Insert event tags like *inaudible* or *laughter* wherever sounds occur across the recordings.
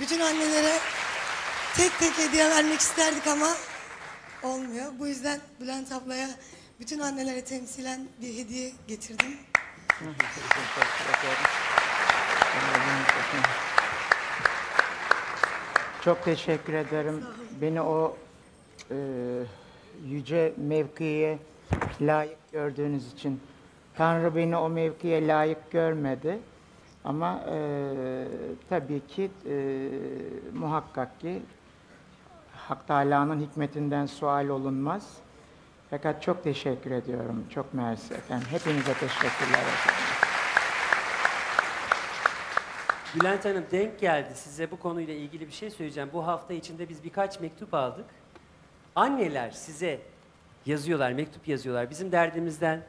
Bütün annelere tek tek hediye vermek isterdik ama olmuyor. Bu yüzden Bülent ablaya bütün annelere temsilen bir hediye getirdim. Çok teşekkür ederim. Beni o e, yüce mevkiye layık gördüğünüz için. Tanrı beni o mevkiye layık görmedi. Ama e, tabii ki e, muhakkak ki Hak Teâlâ'nın hikmetinden sual olunmaz. Fakat çok teşekkür ediyorum. Çok mersi efendim. Hepinize teşekkürler efendim. Bülent Hanım denk geldi. Size bu konuyla ilgili bir şey söyleyeceğim. Bu hafta içinde biz birkaç mektup aldık. Anneler size yazıyorlar, mektup yazıyorlar. Bizim derdimizden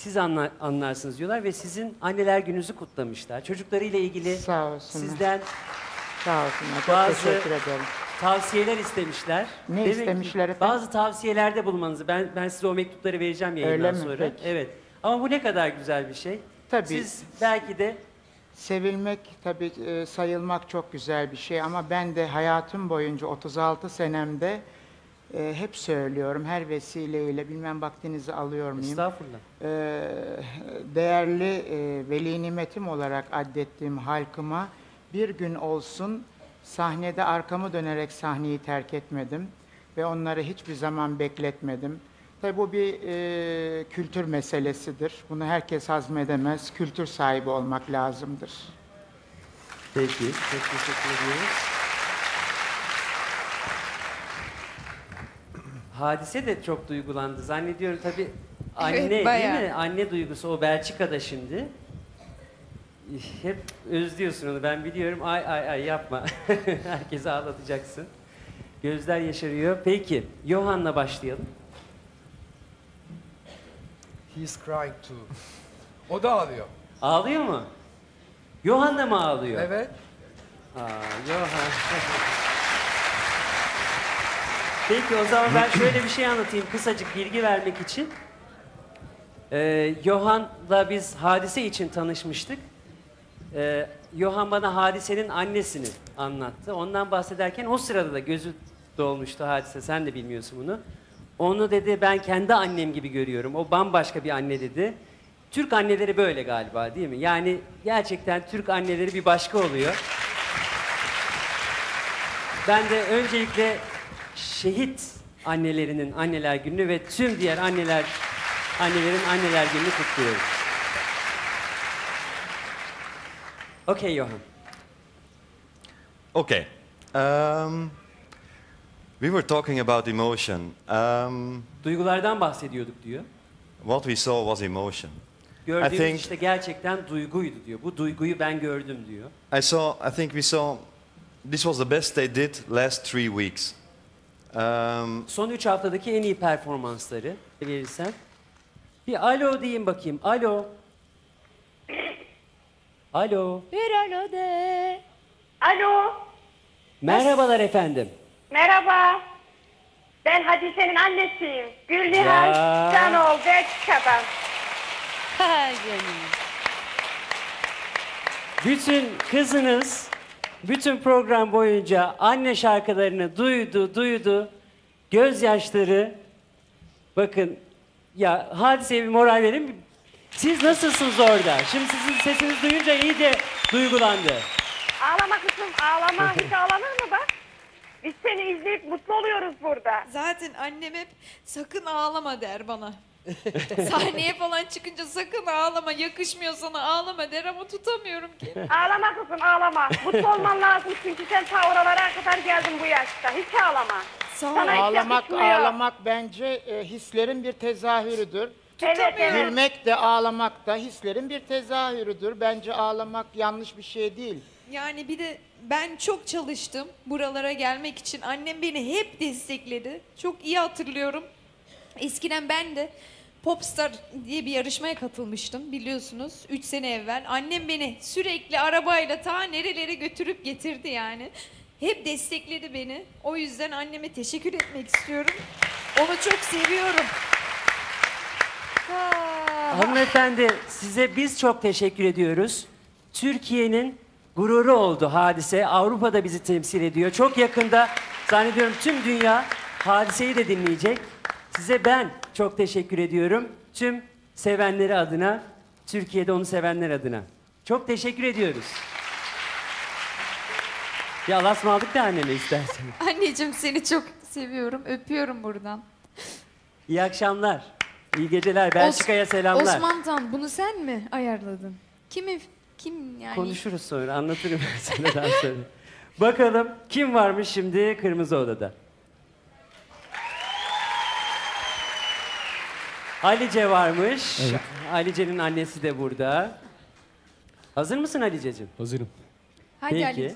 siz anla- anlarsınız diyorlar ve sizin anneler gününüzü kutlamışlar. Çocuklarıyla ilgili Sağ olsunlar. sizden Sağ olsunlar. Çok Bazı- teşekkür ederim. tavsiyeler istemişler. Ne Demek ki istemişler efendim? Bazı tavsiyelerde bulunmanızı. Ben ben size o mektupları vereceğim yayından Öyle mi? sonra. Peki. Evet. Ama bu ne kadar güzel bir şey. Tabii. Siz belki de Sevilmek tabii e, sayılmak çok güzel bir şey ama ben de hayatım boyunca 36 senemde e, hep söylüyorum her vesileyle bilmem vaktinizi alıyor muyum? estağfurullah. E, değerli e, veli nimetim olarak addettiğim halkıma bir gün olsun sahnede arkamı dönerek sahneyi terk etmedim ve onları hiçbir zaman bekletmedim. Tabi bu bir e, kültür meselesidir. Bunu herkes hazmedemez. Kültür sahibi olmak lazımdır. Peki. Çok teşekkür ediyoruz. Hadise de çok duygulandı. Zannediyorum tabii *laughs* anne Evet, bayağı. değil mi? Anne duygusu o Belçika'da şimdi. Hep özlüyorsun onu ben biliyorum. Ay ay ay yapma. *laughs* Herkesi ağlatacaksın. Gözler yaşarıyor. Peki, Johan'la başlayalım. He's crying too. O da ağlıyor. Ağlıyor mu? Johan da mı ağlıyor? Evet. Aa, Johan. *laughs* Peki o zaman ben şöyle bir şey anlatayım kısacık bilgi vermek için. Ee, Johan'la biz hadise için tanışmıştık. Ee, Johan bana hadisenin annesini anlattı. Ondan bahsederken o sırada da gözü dolmuştu hadise. Sen de bilmiyorsun bunu. Onu dedi ben kendi annem gibi görüyorum. O bambaşka bir anne dedi. Türk anneleri böyle galiba değil mi? Yani gerçekten Türk anneleri bir başka oluyor. Ben de öncelikle şehit annelerinin anneler gününü ve tüm diğer anneler annelerin anneler gününü kutluyorum. Okay Johan. Okay. Um, we were talking about emotion. Um, Duygulardan bahsediyorduk diyor. what we saw was emotion. Gördüğümüz think- işte gerçekten duyguydu diyor. Bu duyguyu ben gördüm diyor. I saw. I think we saw. This was the best they did last three weeks. Um, Son 3 haftadaki en iyi performansları verirsen. Bir alo diyeyim bakayım. Alo. Alo. Bir alo de. Alo, Merhabalar efendim. merhaba. Ben Hadise'nin annesiyim. Gülnihal Ya. Canol, Belçika'dan. Ha canım. Bütün kızınız bütün program boyunca anne şarkılarını duydu, duydu. Gözyaşları bakın ya hadiseye bir moral verin. Siz nasılsınız orada? Şimdi sizin sesinizi duyunca iyice duygulandı. Ağlama kızım, ağlama. Hiç ağlanır mı bak? Biz seni izleyip mutlu oluyoruz burada. Zaten annem hep sakın ağlama der bana. *laughs* Sahneye falan çıkınca sakın ağlama, yakışmıyor sana ağlama der ama tutamıyorum ki. *laughs* Ağlama kızım, ağlama. Mutlu olman lazım çünkü sen ta oralara kadar geldin bu yaşta. Hiç ağlama. Sağ ol. Sana hiç Ağlamak, yakışmıyor. ağlamak bence e, hislerin bir tezahürüdür. Evet, evet. Gülmek de ağlamak da hislerin bir tezahürüdür. Bence ağlamak yanlış bir şey değil. Yani bir de ben çok çalıştım buralara gelmek için. Annem beni hep destekledi. Çok iyi hatırlıyorum. Eskiden ben de Popstar diye bir yarışmaya katılmıştım biliyorsunuz 3 sene evvel. Annem beni sürekli arabayla ta nerelere götürüp getirdi yani. Hep destekledi beni. O yüzden anneme teşekkür etmek istiyorum. Onu çok seviyorum. Ha. Hanımefendi size biz çok teşekkür ediyoruz. Türkiye'nin gururu oldu hadise. Avrupa'da bizi temsil ediyor. Çok yakında zannediyorum tüm dünya hadiseyi de dinleyecek. Size ben çok teşekkür ediyorum. Tüm sevenleri adına, Türkiye'de onu sevenler adına. Çok teşekkür ediyoruz. Ya Allah'a ısmarladık da annene istersen. *laughs* Anneciğim seni çok seviyorum. Öpüyorum buradan. İyi akşamlar. İyi geceler. Belçika'ya selamlar. Osman Tan bunu sen mi ayarladın? Kimi kim yani? Konuşuruz sonra. Anlatırım ben sana daha sonra. Bakalım kim varmış şimdi Kırmızı Oda'da? Halice varmış. Halice'nin annesi de burada. Hazır mısın Haliceciğim? Hazırım. Hadi Peki. Ali.